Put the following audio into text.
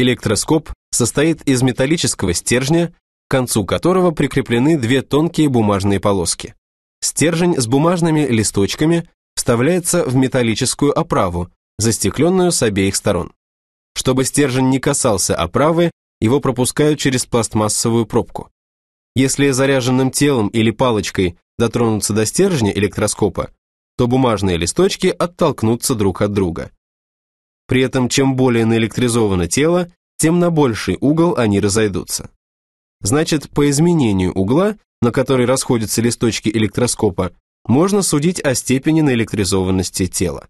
Электроскоп состоит из металлического стержня, к концу которого прикреплены две тонкие бумажные полоски. Стержень с бумажными листочками вставляется в металлическую оправу, застекленную с обеих сторон. Чтобы стержень не касался оправы, его пропускают через пластмассовую пробку. Если заряженным телом или палочкой дотронуться до стержня электроскопа, то бумажные листочки оттолкнутся друг от друга. При этом чем более наэлектризовано тело, тем на больший угол они разойдутся. Значит, по изменению угла, на который расходятся листочки электроскопа, можно судить о степени наэлектризованности тела.